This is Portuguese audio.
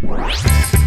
Música